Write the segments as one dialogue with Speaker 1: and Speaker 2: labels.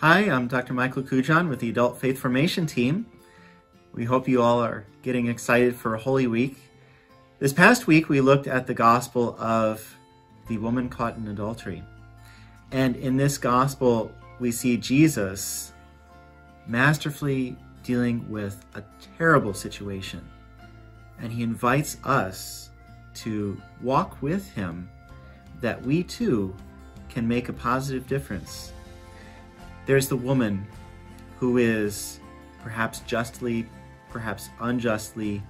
Speaker 1: Hi, I'm Dr. Michael Kujan with the Adult Faith Formation Team. We hope you all are getting excited for Holy Week. This past week, we looked at the gospel of the woman caught in adultery. And in this gospel, we see Jesus masterfully dealing with a terrible situation. And he invites us to walk with him that we too can make a positive difference. There's the woman who is perhaps justly, perhaps unjustly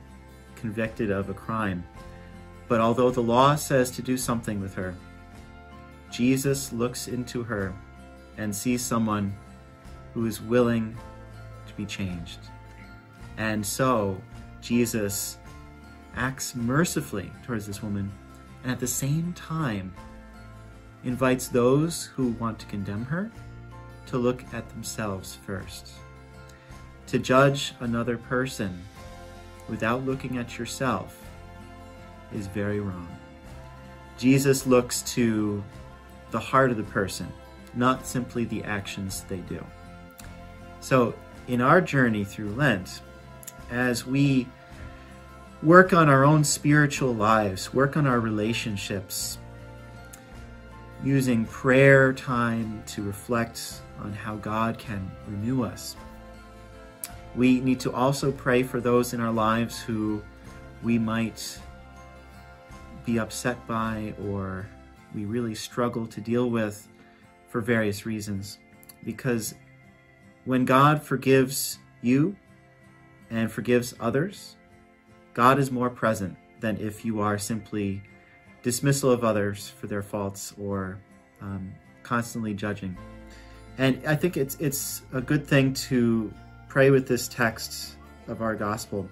Speaker 1: convicted of a crime. But although the law says to do something with her, Jesus looks into her and sees someone who is willing to be changed. And so Jesus acts mercifully towards this woman and at the same time invites those who want to condemn her to look at themselves first. To judge another person without looking at yourself is very wrong. Jesus looks to the heart of the person, not simply the actions they do. So, in our journey through Lent, as we work on our own spiritual lives, work on our relationships, using prayer time to reflect on how God can renew us. We need to also pray for those in our lives who we might be upset by or we really struggle to deal with for various reasons. Because when God forgives you and forgives others, God is more present than if you are simply dismissal of others for their faults or um, constantly judging. And I think it's it's a good thing to pray with this text of our gospel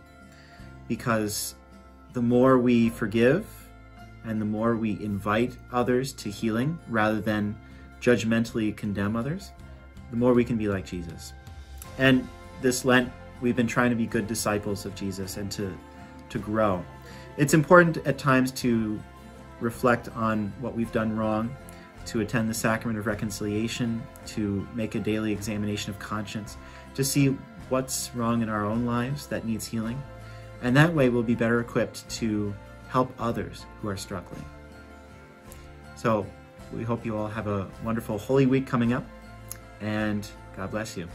Speaker 1: because the more we forgive and the more we invite others to healing rather than judgmentally condemn others, the more we can be like Jesus. And this Lent, we've been trying to be good disciples of Jesus and to, to grow. It's important at times to reflect on what we've done wrong to attend the sacrament of reconciliation, to make a daily examination of conscience, to see what's wrong in our own lives that needs healing. And that way we'll be better equipped to help others who are struggling. So we hope you all have a wonderful Holy Week coming up, and God bless you.